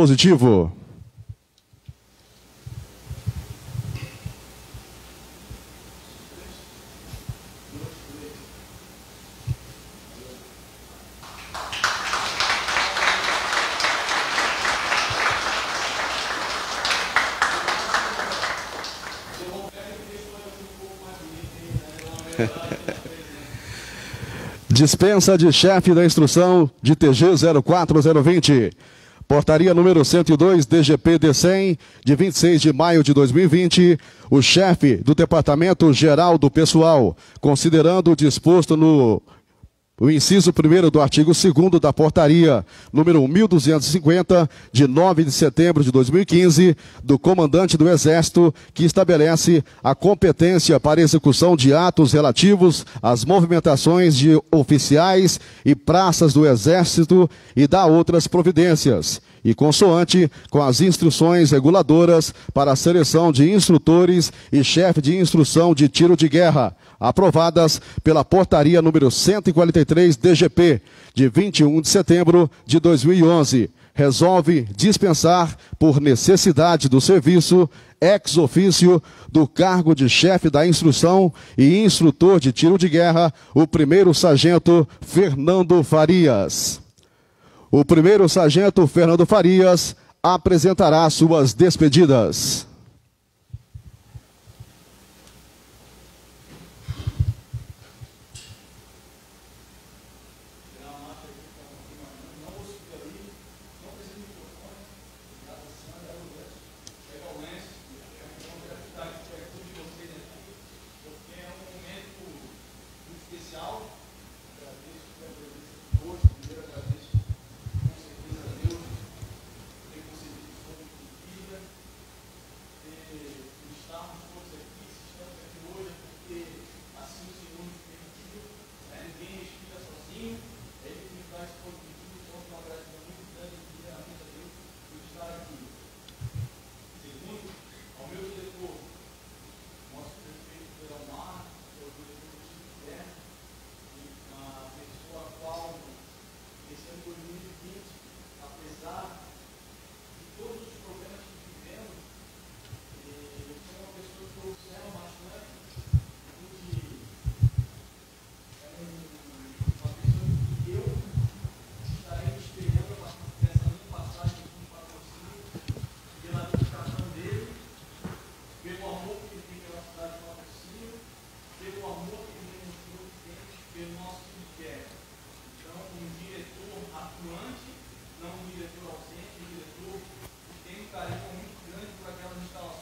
dispositivo. Dispensa de chefe da instrução de TG 04020. Portaria número 102, DGPD 100, de 26 de maio de 2020, o chefe do Departamento Geral do Pessoal, considerando o disposto no o inciso 1 do artigo 2 da portaria número 1250, de 9 de setembro de 2015, do comandante do Exército, que estabelece a competência para execução de atos relativos às movimentações de oficiais e praças do Exército e dá outras providências e consoante com as instruções reguladoras para a seleção de instrutores e chefe de instrução de tiro de guerra, aprovadas pela portaria número 143 DGP, de 21 de setembro de 2011. Resolve dispensar, por necessidade do serviço, ex ofício do cargo de chefe da instrução e instrutor de tiro de guerra, o primeiro sargento Fernando Farias. O primeiro sargento Fernando Farias apresentará suas despedidas. não um diretor ausente, um diretor, que tem um carinho muito grande por aquelas instalações.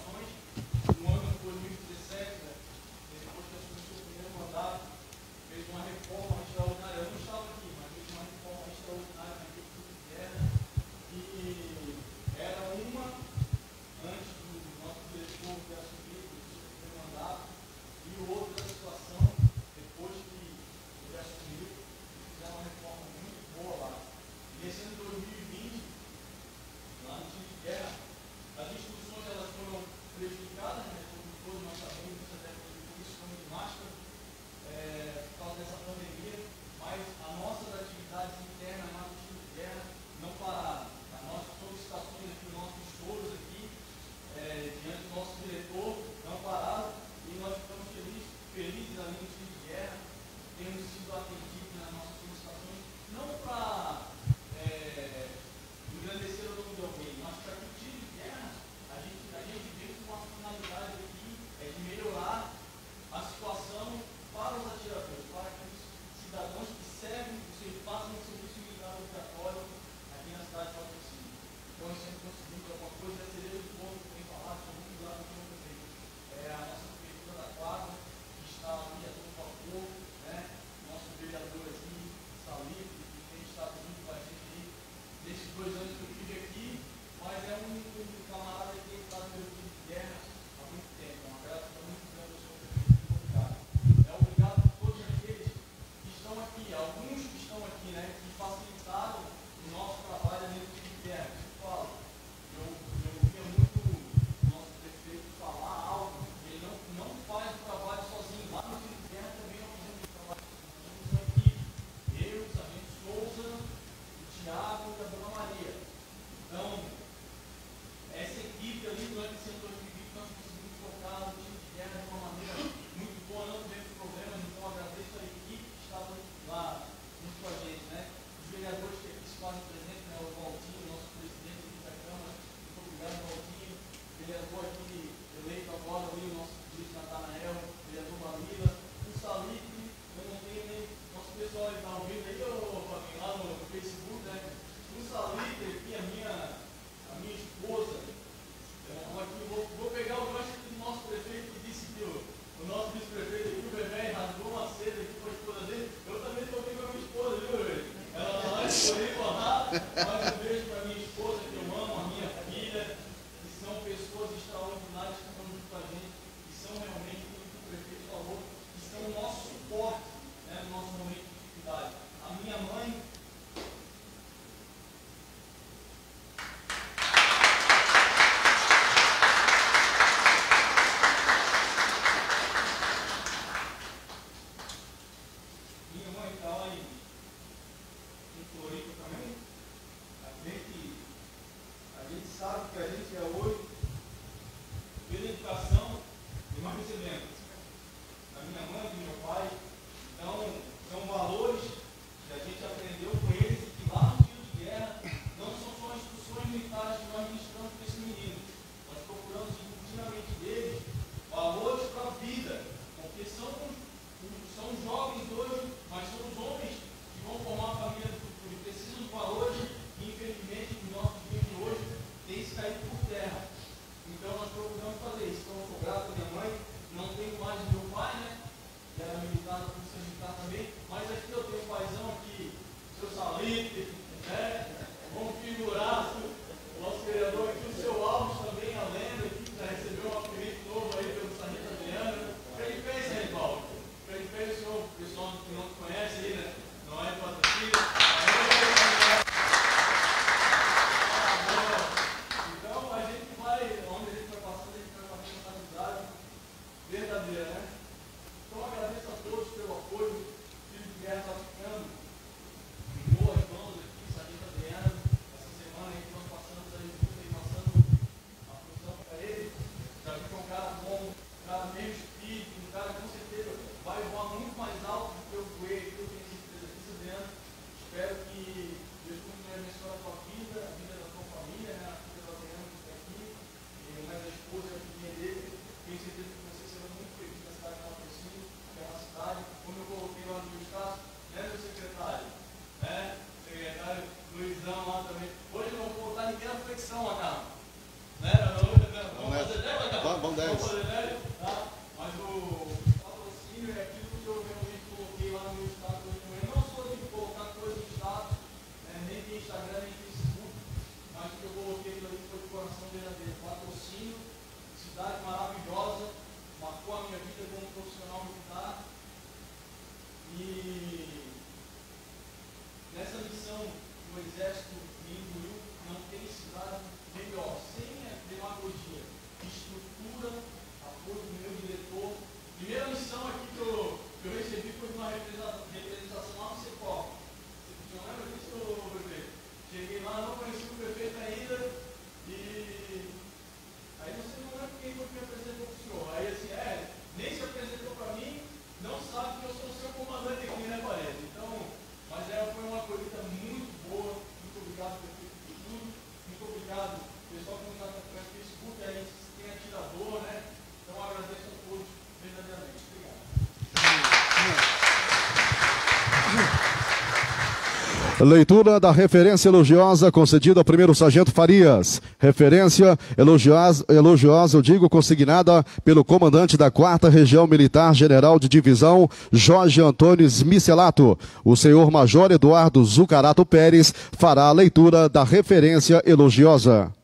Leitura da referência elogiosa concedida ao primeiro sargento Farias. Referência elogiosa, elogiosa, eu digo, consignada pelo comandante da 4 Região Militar General de Divisão, Jorge Antônio Smicelato. O senhor Major Eduardo Zucarato Pérez fará a leitura da referência elogiosa.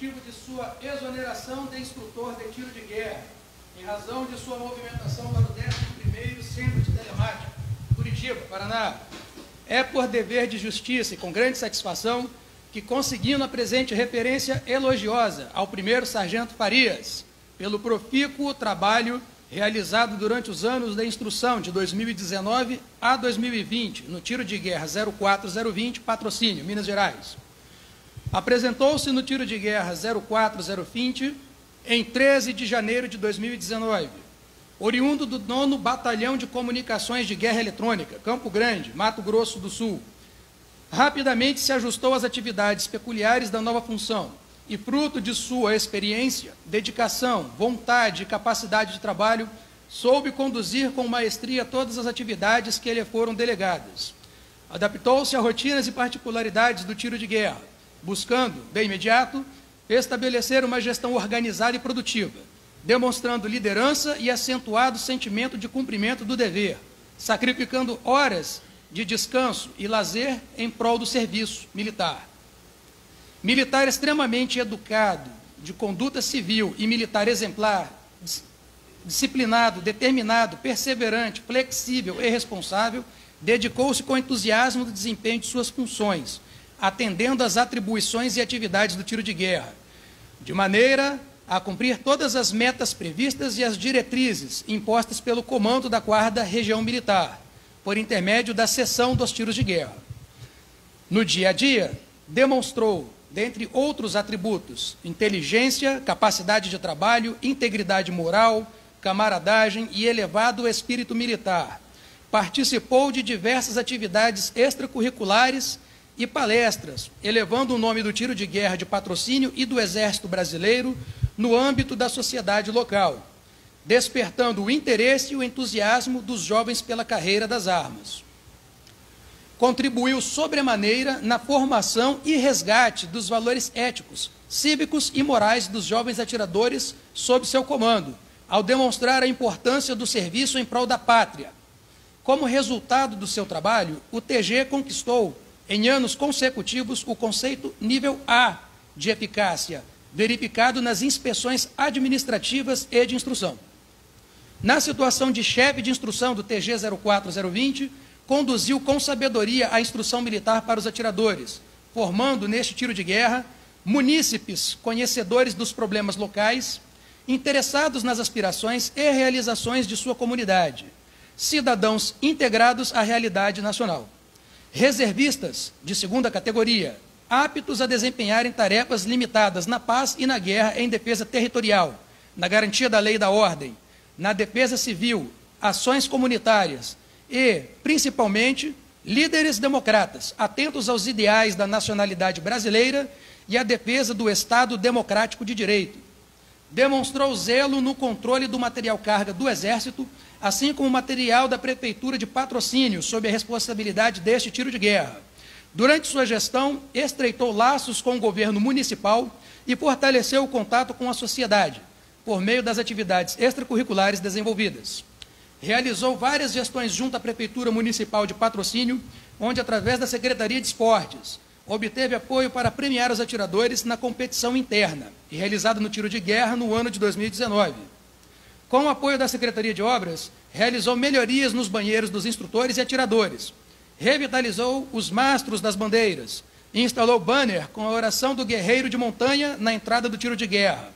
motivo de sua exoneração de instrutor de tiro de guerra, em razão de sua movimentação para o 11 Centro de Telemática, Curitiba, Paraná. É por dever de justiça e com grande satisfação que, conseguindo a presente referência elogiosa ao primeiro sargento Farias, pelo profícuo trabalho realizado durante os anos da instrução de 2019 a 2020, no tiro de guerra 04020, patrocínio, Minas Gerais. Apresentou-se no tiro de guerra 04020 em 13 de janeiro de 2019. Oriundo do 9 Batalhão de Comunicações de Guerra Eletrônica, Campo Grande, Mato Grosso do Sul. Rapidamente se ajustou às atividades peculiares da nova função e, fruto de sua experiência, dedicação, vontade e capacidade de trabalho, soube conduzir com maestria todas as atividades que lhe foram delegadas. Adaptou-se a rotinas e particularidades do tiro de guerra buscando, de imediato, estabelecer uma gestão organizada e produtiva, demonstrando liderança e acentuado sentimento de cumprimento do dever, sacrificando horas de descanso e lazer em prol do serviço militar. Militar extremamente educado, de conduta civil e militar exemplar, disciplinado, determinado, perseverante, flexível e responsável, dedicou-se com entusiasmo ao desempenho de suas funções, atendendo às atribuições e atividades do tiro de guerra, de maneira a cumprir todas as metas previstas e as diretrizes impostas pelo comando da Quarta Região Militar, por intermédio da seção dos tiros de guerra. No dia a dia, demonstrou, dentre outros atributos, inteligência, capacidade de trabalho, integridade moral, camaradagem e elevado espírito militar. Participou de diversas atividades extracurriculares e palestras, elevando o nome do tiro de guerra de patrocínio e do Exército Brasileiro no âmbito da sociedade local, despertando o interesse e o entusiasmo dos jovens pela carreira das armas. Contribuiu sobremaneira na formação e resgate dos valores éticos, cívicos e morais dos jovens atiradores sob seu comando, ao demonstrar a importância do serviço em prol da pátria. Como resultado do seu trabalho, o TG conquistou, em anos consecutivos, o conceito nível A de eficácia, verificado nas inspeções administrativas e de instrução. Na situação de chefe de instrução do TG 04020, conduziu com sabedoria a instrução militar para os atiradores, formando neste tiro de guerra munícipes conhecedores dos problemas locais, interessados nas aspirações e realizações de sua comunidade, cidadãos integrados à realidade nacional, reservistas de segunda categoria, aptos a desempenharem tarefas limitadas na paz e na guerra em defesa territorial, na garantia da lei e da ordem, na defesa civil, ações comunitárias e, principalmente, líderes democratas, atentos aos ideais da nacionalidade brasileira e à defesa do Estado democrático de direito. Demonstrou zelo no controle do material carga do Exército, assim como o material da Prefeitura de Patrocínio, sob a responsabilidade deste tiro de guerra Durante sua gestão, estreitou laços com o governo municipal e fortaleceu o contato com a sociedade, por meio das atividades extracurriculares desenvolvidas. Realizou várias gestões junto à Prefeitura Municipal de Patrocínio, onde, através da Secretaria de Esportes, obteve apoio para premiar os atiradores na competição interna, realizada no tiro de guerra no ano de 2019. Com o apoio da Secretaria de Obras, realizou melhorias nos banheiros dos instrutores e atiradores, revitalizou os mastros das bandeiras, instalou banner com a oração do guerreiro de montanha na entrada do tiro de guerra.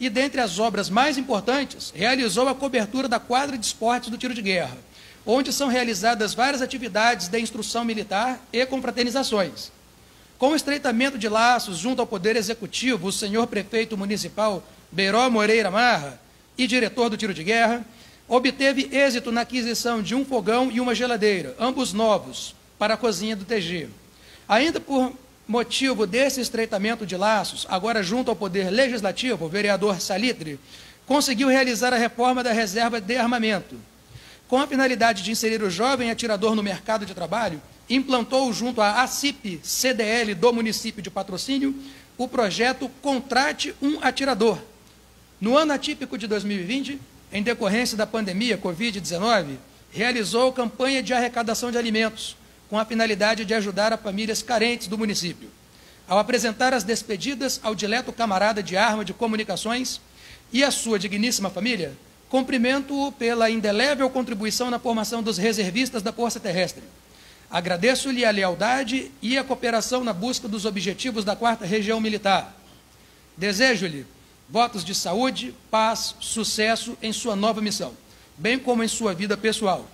E dentre as obras mais importantes, realizou a cobertura da quadra de esportes do tiro de guerra, onde são realizadas várias atividades de instrução militar e confraternizações. Com o estreitamento de laços junto ao Poder Executivo, o senhor prefeito municipal Beiró Moreira Marra e diretor do tiro de guerra, obteve êxito na aquisição de um fogão e uma geladeira, ambos novos, para a cozinha do TG. Ainda por motivo desse estreitamento de laços, agora junto ao Poder Legislativo, o vereador Salitre conseguiu realizar a reforma da reserva de armamento. Com a finalidade de inserir o jovem atirador no mercado de trabalho, implantou junto à ACIP CDL do município de Patrocínio o projeto Contrate um Atirador. No ano atípico de 2020, em decorrência da pandemia Covid-19, realizou campanha de arrecadação de alimentos, com a finalidade de ajudar as famílias carentes do município. Ao apresentar as despedidas ao dileto camarada de arma de comunicações e a sua digníssima família, cumprimento-o pela indelével contribuição na formação dos reservistas da Força Terrestre. Agradeço-lhe a lealdade e a cooperação na busca dos objetivos da Quarta Região Militar. Desejo-lhe votos de saúde, paz, sucesso em sua nova missão, bem como em sua vida pessoal.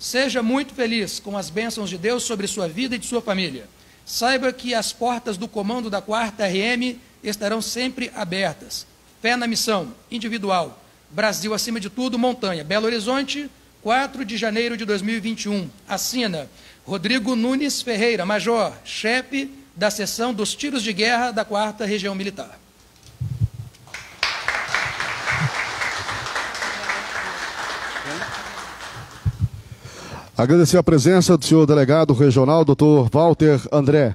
Seja muito feliz com as bênçãos de Deus sobre sua vida e de sua família. Saiba que as portas do comando da 4 RM estarão sempre abertas. Fé na missão, individual. Brasil acima de tudo, montanha. Belo Horizonte, 4 de janeiro de 2021. Assina Rodrigo Nunes Ferreira, major, chefe da seção dos tiros de guerra da 4 Região Militar. Agradecer a presença do senhor delegado regional, doutor Walter André.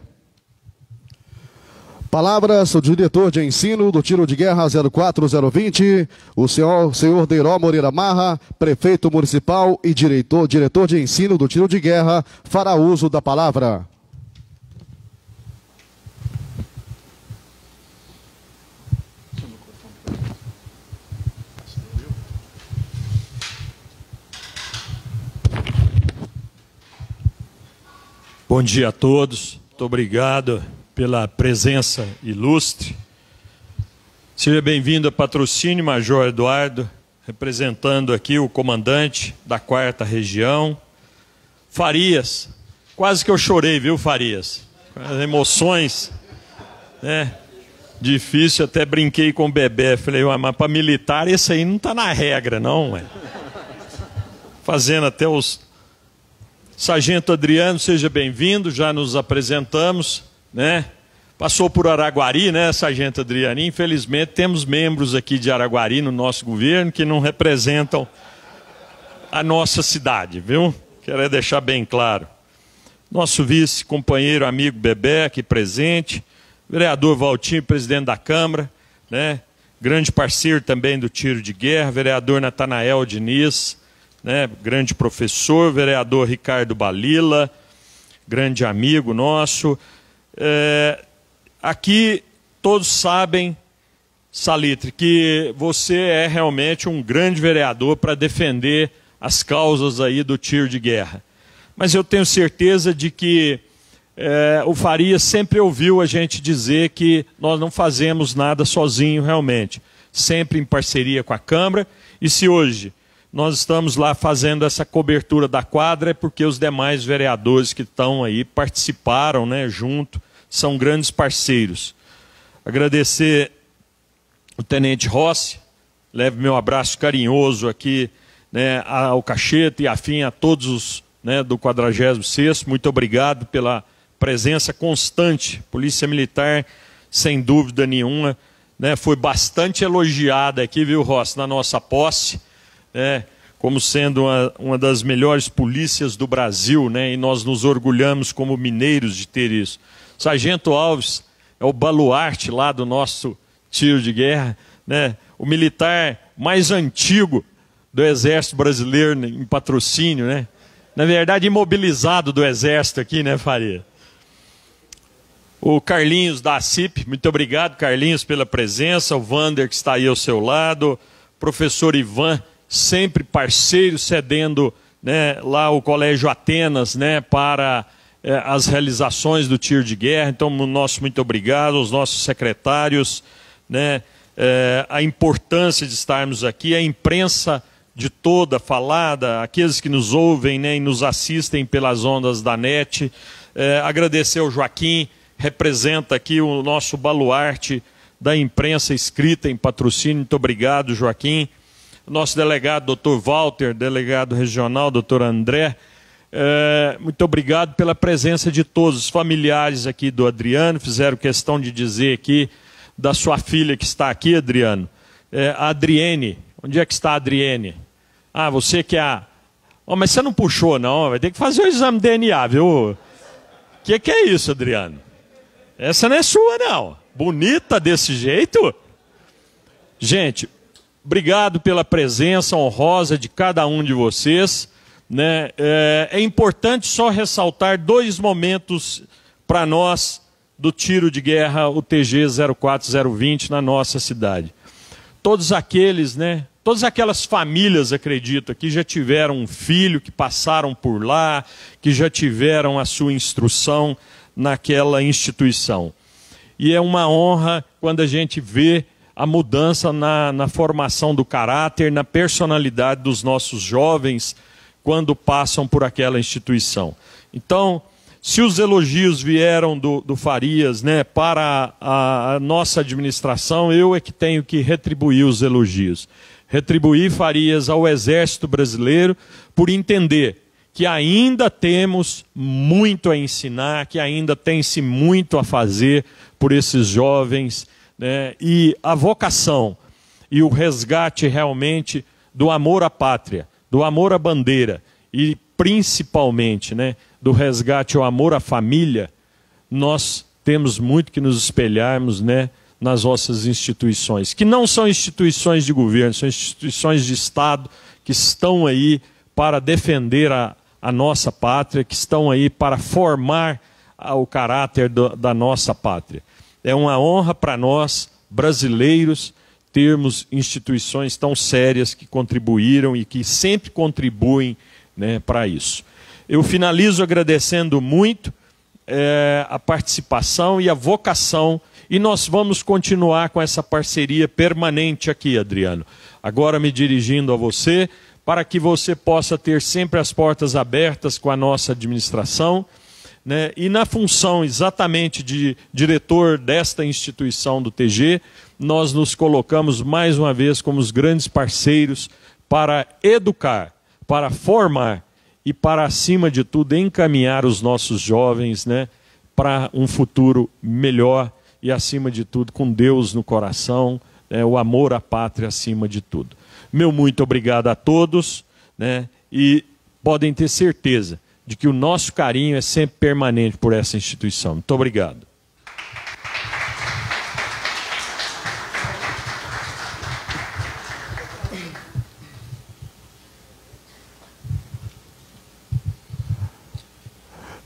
Palavras do diretor de ensino do tiro de guerra 04020, o senhor, senhor Deiró Moreira Marra, prefeito municipal e diretor, diretor de ensino do tiro de guerra, fará uso da palavra. Bom dia a todos, muito obrigado pela presença ilustre. Seja bem-vindo a Patrocínio Major Eduardo, representando aqui o comandante da quarta região. Farias, quase que eu chorei, viu, Farias? As emoções, né? Difícil, até brinquei com o bebê. Falei, mas para militar esse aí não está na regra, não. Ué. Fazendo até os. Sargento Adriano, seja bem-vindo, já nos apresentamos, né? Passou por Araguari, né, Sargento Adriano? Infelizmente, temos membros aqui de Araguari no nosso governo que não representam a nossa cidade, viu? Quero deixar bem claro. Nosso vice, companheiro, amigo Bebé, aqui presente vereador Valtinho, presidente da Câmara, né? grande parceiro também do tiro de guerra, vereador Natanael Diniz, né? grande professor, vereador Ricardo Balila, grande amigo nosso. É, aqui todos sabem, Salitre, que você é realmente um grande vereador para defender as causas aí do tiro de guerra. Mas eu tenho certeza de que é, o Faria sempre ouviu a gente dizer que nós não fazemos nada sozinho realmente, sempre em parceria com a Câmara. E se hoje nós estamos lá fazendo essa cobertura da quadra, é porque os demais vereadores que estão aí participaram né, junto, são grandes parceiros. Agradecer o Tenente Rossi, leve meu abraço carinhoso aqui né, ao Cacheta e afim a todos os né, do 46 Muito obrigado pela presença constante. Polícia Militar, sem dúvida nenhuma, né, foi bastante elogiada aqui, viu, Rossi, na nossa posse, né, como sendo uma, uma das melhores polícias do Brasil, né, e nós nos orgulhamos como mineiros de ter isso. Sargento Alves é o baluarte lá do nosso tiro de guerra, né, o militar mais antigo do Exército Brasileiro em patrocínio, né? Na verdade, imobilizado do Exército aqui, né, Faria? O Carlinhos da CIP, muito obrigado, Carlinhos, pela presença. O Vander, que está aí ao seu lado. Professor Ivan, sempre parceiro, cedendo né, lá o Colégio Atenas né, para eh, as realizações do tiro de guerra. Então, nosso muito obrigado aos nossos secretários. Né, eh, a importância de estarmos aqui, a imprensa de toda falada, aqueles que nos ouvem né, e nos assistem pelas ondas da net. Eh, agradecer ao Joaquim representa aqui o nosso baluarte da imprensa escrita em patrocínio. Muito obrigado, Joaquim. Nosso delegado, doutor Walter, delegado regional, doutor André. É, muito obrigado pela presença de todos os familiares aqui do Adriano. Fizeram questão de dizer aqui da sua filha que está aqui, Adriano. É, a Adriene. Onde é que está a Adriene? Ah, você que é a. Oh, mas você não puxou, não. Vai ter que fazer o exame DNA, viu? O que, que é isso, Adriano? Essa não é sua, não. Bonita desse jeito. Gente, obrigado pela presença honrosa de cada um de vocês. Né? É, é importante só ressaltar dois momentos para nós do tiro de guerra, o TG 04020, na nossa cidade. Todos aqueles, né? Todas aquelas famílias, acredito, que já tiveram um filho, que passaram por lá, que já tiveram a sua instrução naquela instituição. E é uma honra quando a gente vê a mudança na, na formação do caráter, na personalidade dos nossos jovens quando passam por aquela instituição. Então, se os elogios vieram do, do Farias né, para a, a, nossa administração, eu é que tenho que retribuir os elogios. Retribuir Farias ao Exército Brasileiro por entender que ainda temos muito a ensinar, que ainda tem-se muito a fazer por esses jovens, né? e a vocação e o resgate realmente do amor à pátria, do amor à bandeira e principalmente né, do resgate ao amor à família, nós temos muito que nos espelharmos né, nas nossas instituições, que não são instituições de governo, são instituições de Estado que estão aí para defender a, a nossa pátria, que estão aí para formar o caráter do, da nossa pátria. É uma honra para nós, brasileiros, termos instituições tão sérias que contribuíram e que sempre contribuem né, para isso. Eu finalizo agradecendo muito é, a participação e a vocação. E nós vamos continuar com essa parceria permanente aqui, Adriano. Agora me dirigindo a você, para que você possa ter sempre as portas abertas com a nossa administração. Né? E na função exatamente de diretor desta instituição do TG, nós nos colocamos mais uma vez como os grandes parceiros para educar, para formar e para, acima de tudo, encaminhar os nossos jovens né, para um futuro melhor e, acima de tudo, com Deus no coração, né, o amor à pátria acima de tudo. Meu muito obrigado a todos né, e podem ter certeza de que o nosso carinho é sempre permanente por essa instituição. Muito obrigado.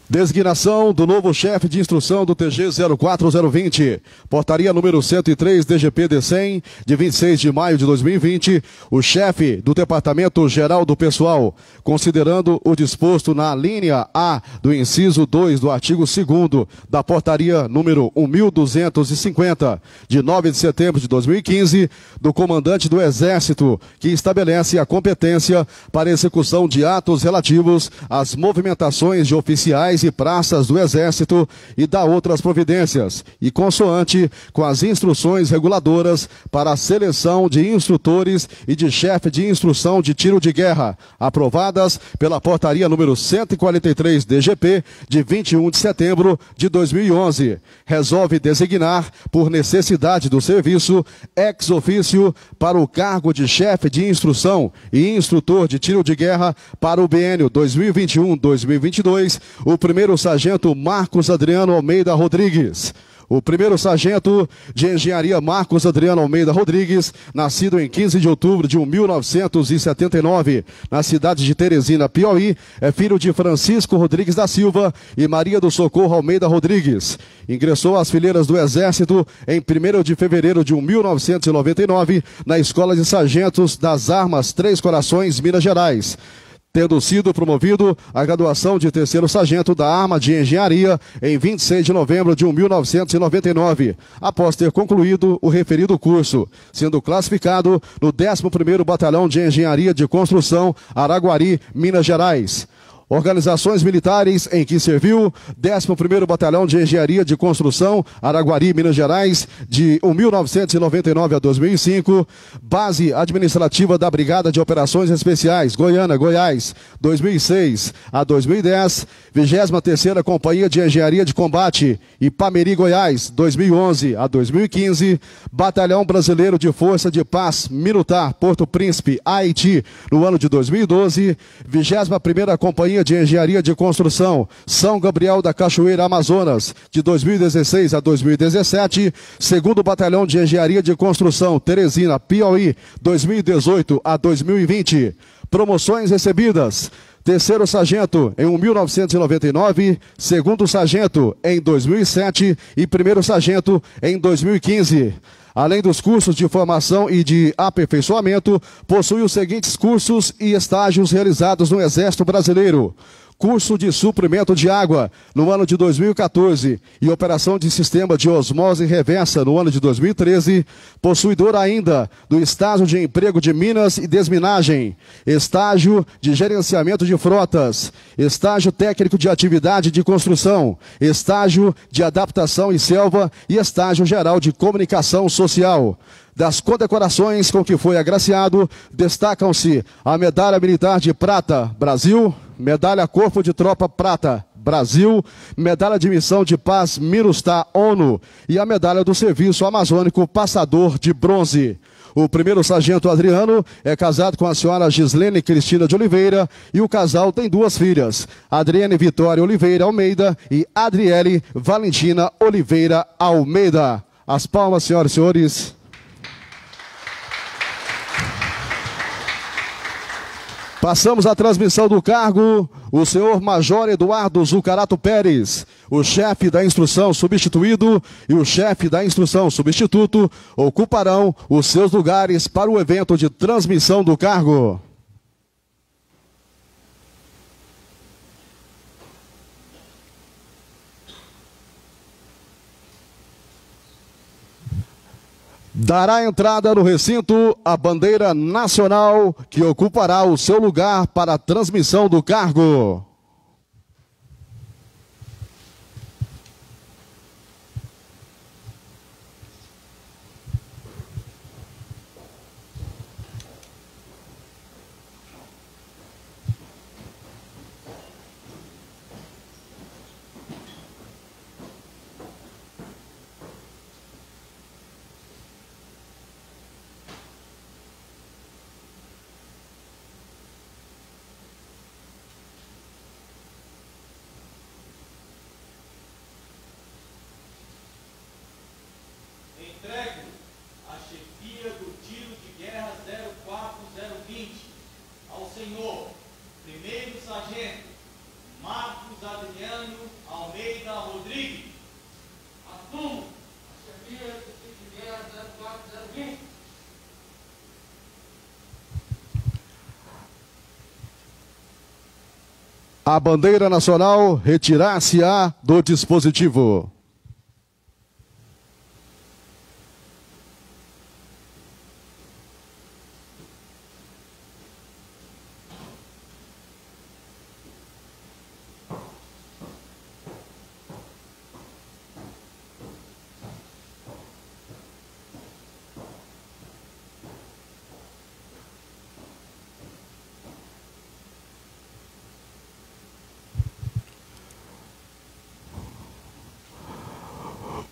Designação do novo chefe de instrução do TG 04020. Portaria número 103 DGPD 100, de 26 de maio de 2020. O chefe do Departamento Geral do Pessoal, considerando o disposto na linha A do inciso 2 do artigo 2 da Portaria número 1250, de 9 de setembro de 2015, do comandante do Exército, que estabelece a competência para execução de atos relativos às movimentações de oficiais e praças do Exército e da outras providências, e consoante com as instruções reguladoras para a seleção de instrutores e de chefe de instrução de tiro de guerra, aprovadas pela portaria número 143 DGP de 21 de setembro de 2011. Resolve designar, por necessidade do serviço, ex ofício para o cargo de chefe de instrução e instrutor de tiro de guerra para o biênio 2021-2022, o primeiro sargento Marcos Adriano Almeida Rodrigues. O primeiro sargento de engenharia Marcos Adriano Almeida Rodrigues, nascido em 15 de outubro de 1979, na cidade de Teresina, Piauí, é filho de Francisco Rodrigues da Silva e Maria do Socorro Almeida Rodrigues. Ingressou às fileiras do Exército em 1 de fevereiro de 1999, na Escola de Sargentos das Armas Três Corações, Minas Gerais tendo sido promovido à graduação de terceiro sargento da Arma de Engenharia em 26 de novembro de 1999, após ter concluído o referido curso, sendo classificado no 11º Batalhão de Engenharia de Construção, Araguari, Minas Gerais organizações militares em que serviu, 11º Batalhão de Engenharia de Construção, Araguari, Minas Gerais, de 1999 a 2005, base administrativa da Brigada de Operações Especiais, Goiânia, Goiás, 2006 a 2010, 23ª Companhia de Engenharia de Combate, Ipameri, Goiás, 2011 a 2015, Batalhão Brasileiro de Força de Paz Militar, Porto Príncipe, Haiti, no ano de 2012, 21ª Companhia De Engenharia de Construção São Gabriel da Cachoeira, Amazonas, de 2016 a 2017, segundo Batalhão de Engenharia de Construção Teresina, Piauí, 2018 a 2020. Promoções recebidas. Terceiro sargento em 1999, segundo sargento em 2007 e primeiro sargento em 2015. Além dos cursos de formação e de aperfeiçoamento, possui os seguintes cursos e estágios realizados no Exército Brasileiro curso de suprimento de água no ano de 2014 e operação de sistema de osmose reversa no ano de 2013, possuidor ainda do estágio de emprego de minas e desminagem, estágio de gerenciamento de frotas, estágio técnico de atividade de construção, estágio de adaptação em selva e estágio geral de comunicação social. Das condecorações com que foi agraciado, destacam-se a Medalha Militar de Prata, Brasil, Medalha Corpo de Tropa Prata, Brasil, Medalha de Missão de Paz Minustah, ONU e a Medalha do Serviço Amazônico Passador de Bronze. O primeiro sargento Adriano é casado com a senhora Gislene Cristina de Oliveira e o casal tem duas filhas, Adriane Vitória Oliveira Almeida e Adriele Valentina Oliveira Almeida. As palmas, senhoras e senhores. Passamos a transmissão do cargo, o senhor Major Eduardo Zucarato Pérez, o chefe da instrução substituído e o chefe da instrução substituto ocuparão os seus lugares para o evento de transmissão do cargo. Dará entrada no recinto a bandeira nacional que ocupará o seu lugar para a transmissão do cargo. Entrego a chefia do tiro de guerra 04020 ao senhor primeiro sargento Marcos Adriano Almeida Rodrigues. Assumo a chefia do tiro de guerra 04020. A bandeira nacional retirar-se-á do dispositivo.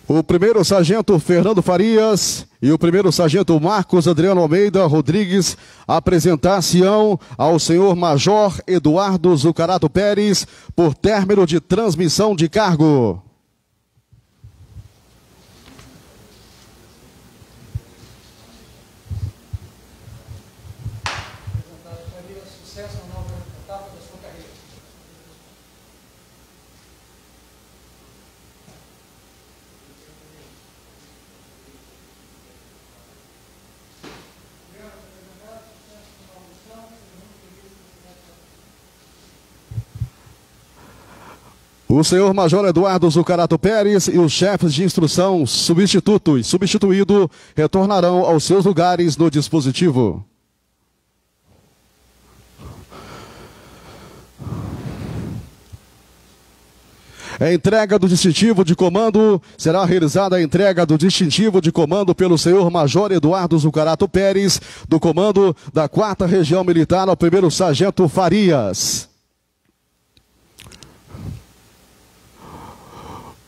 O primeiro sargento Fernando Farias e o primeiro sargento Marcos Adriano Almeida Rodrigues apresentar-se-ão ao senhor Major Eduardo Zucarato Pérez por término de transmissão de cargo. Apresentar Farias, sucesso na nova etapa da sua carreira. O senhor Major Eduardo Zucarato Pérez e os chefes de instrução substituto e substituído retornarão aos seus lugares no dispositivo. A entrega do distintivo de comando será realizada a entrega do distintivo de comando pelo senhor Major Eduardo Zucarato Pérez, do comando da 4 Região Militar ao primeiro sargento Farias.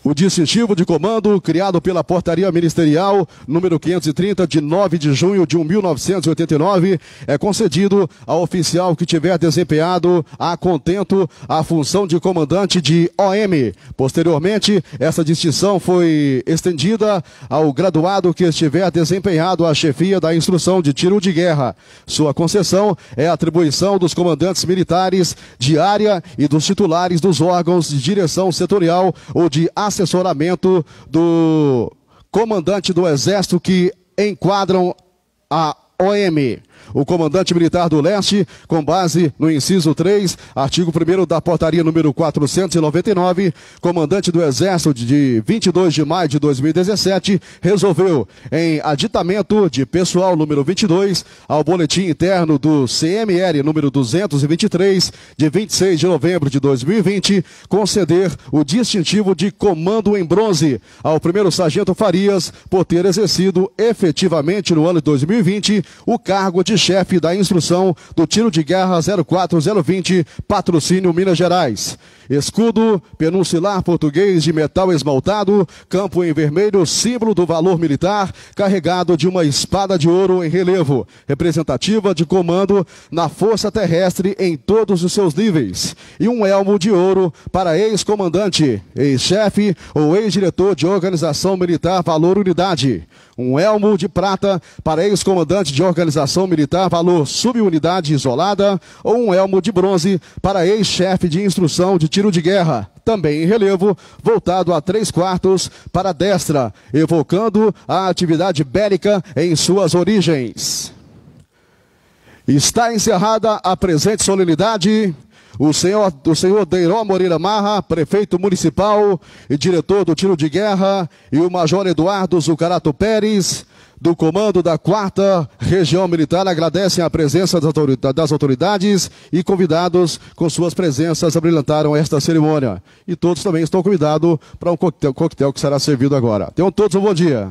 O distintivo de comando, criado pela Portaria Ministerial número 530, de 9 de junho de 1989, é concedido ao oficial que tiver desempenhado a contento a função de comandante de OM. Posteriormente, essa distinção foi estendida ao graduado que estiver desempenhado a chefia da instrução de tiro de guerra. Sua concessão é atribuição dos comandantes militares de área e dos titulares dos órgãos de direção setorial ou de assessoramento do comandante do Exército que enquadram a OM. O comandante militar do leste, com base no inciso 3, artigo 1 da portaria número 499, comandante do Exército de 22 de maio de 2017, resolveu, em aditamento de pessoal número 22, ao boletim interno do CMR número 223, de 26 de novembro de 2020, conceder o distintivo de comando em bronze ao primeiro sargento Farias por ter exercido efetivamente no ano de 2020 o cargo de chefe da instrução do tiro de guerra 04020, patrocínio Minas Gerais. Escudo peninsular português de metal esmaltado, campo em vermelho, símbolo do valor militar, carregado de uma espada de ouro em relevo, representativa de comando na força terrestre em todos os seus níveis, e um elmo de ouro para ex-comandante, ex-chefe ou ex-diretor de organização militar Valor Unidade. Um elmo de prata para ex-comandante de organização militar Valor Subunidade Isolada, ou um elmo de bronze para ex-chefe de instrução de tiro de guerra, também em relevo, voltado a três quartos para a destra, evocando a atividade bélica em suas origens. Está encerrada a presente solenidade. O senhor, o senhor Deiró Moreira Marra, prefeito municipal e diretor do tiro de guerra, e o major Eduardo Zucarato Pérez, do comando da quarta região militar agradecem a presença das autoridades e convidados com suas presenças abrilhantaram esta cerimônia. E todos também estão convidados para um coquetel, coquetel que será servido agora. Tenham todos um bom dia.